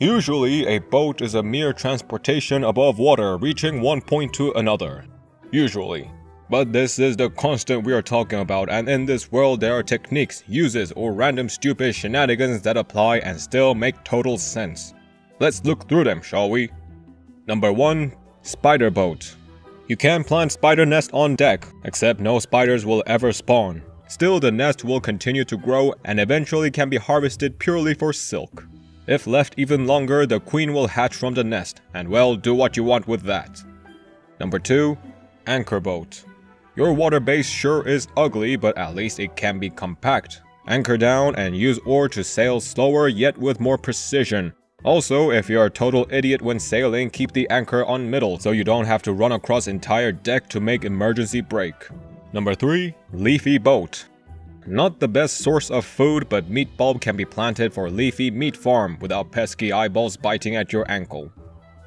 Usually, a boat is a mere transportation above water reaching one point to another. Usually. But this is the constant we are talking about, and in this world there are techniques, uses, or random stupid shenanigans that apply and still make total sense. Let's look through them, shall we? Number 1. Spider Boat. You can plant spider nest on deck, except no spiders will ever spawn. Still, the nest will continue to grow and eventually can be harvested purely for silk. If left even longer, the queen will hatch from the nest, and well, do what you want with that. Number 2. Anchor Boat. Your water base sure is ugly, but at least it can be compact. Anchor down and use oar to sail slower yet with more precision. Also, if you're a total idiot when sailing, keep the anchor on middle so you don't have to run across entire deck to make emergency brake. Number 3. Leafy Boat Not the best source of food, but meat bulb can be planted for leafy meat farm without pesky eyeballs biting at your ankle.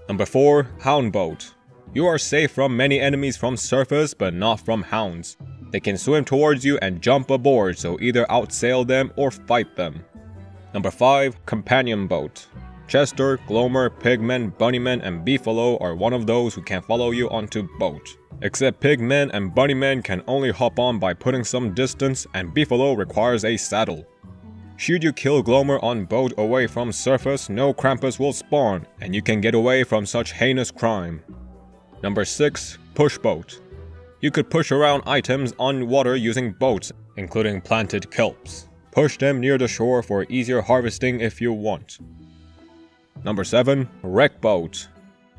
Number 4. Hound Boat you are safe from many enemies from surface, but not from hounds. They can swim towards you and jump aboard, so either outsail them or fight them. Number 5. Companion Boat Chester, Glommer, Pigmen, Bunnymen, and Beefalo are one of those who can follow you onto boat. Except Pigmen and Bunnymen can only hop on by putting some distance, and Beefalo requires a saddle. Should you kill Glommer on boat away from surface, no Krampus will spawn, and you can get away from such heinous crime. Number 6. Push Boat. You could push around items on water using boats, including planted kelps. Push them near the shore for easier harvesting if you want. Number 7. Wreck Boat.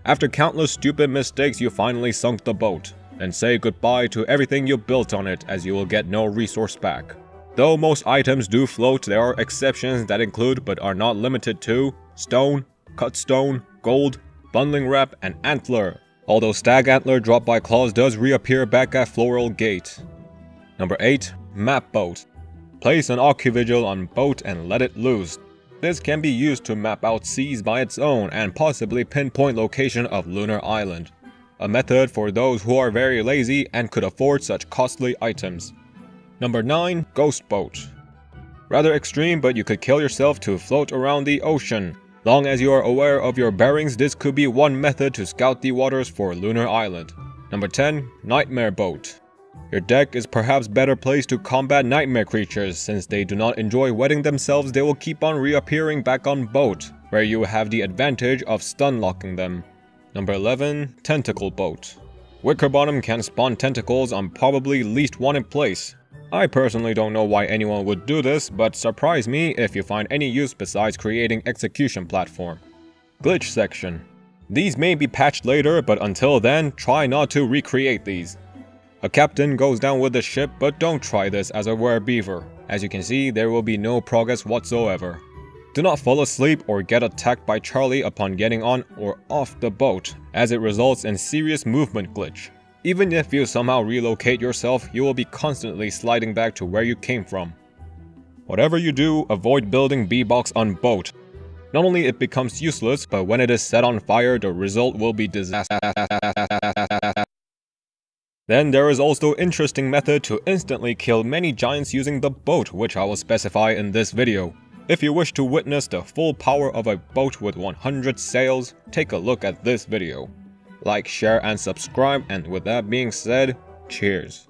After countless stupid mistakes you finally sunk the boat, and say goodbye to everything you built on it as you will get no resource back. Though most items do float, there are exceptions that include but are not limited to stone, cut stone, gold, bundling wrap, and antler, although Stag Antler dropped by Klaus does reappear back at Floral Gate. Number 8. Map Boat. Place an Ocuvigil on boat and let it loose. This can be used to map out seas by its own and possibly pinpoint location of Lunar Island. A method for those who are very lazy and could afford such costly items. Number 9. Ghost Boat. Rather extreme but you could kill yourself to float around the ocean. Long as you are aware of your bearings, this could be one method to scout the waters for Lunar Island. Number 10. Nightmare Boat. Your deck is perhaps better placed to combat nightmare creatures, since they do not enjoy wetting themselves they will keep on reappearing back on boat, where you have the advantage of stun locking them. Number 11. Tentacle Boat. Wickerbottom can spawn tentacles on probably least wanted place, I personally don't know why anyone would do this, but surprise me if you find any use besides creating execution platform. Glitch section. These may be patched later, but until then, try not to recreate these. A captain goes down with the ship, but don't try this as a were beaver. As you can see, there will be no progress whatsoever. Do not fall asleep or get attacked by Charlie upon getting on or off the boat, as it results in serious movement glitch. Even if you somehow relocate yourself, you will be constantly sliding back to where you came from. Whatever you do, avoid building Bee Box on boat. Not only it becomes useless, but when it is set on fire, the result will be disaster. Then there is also interesting method to instantly kill many giants using the boat, which I will specify in this video. If you wish to witness the full power of a boat with 100 sails, take a look at this video like, share, and subscribe. And with that being said, cheers.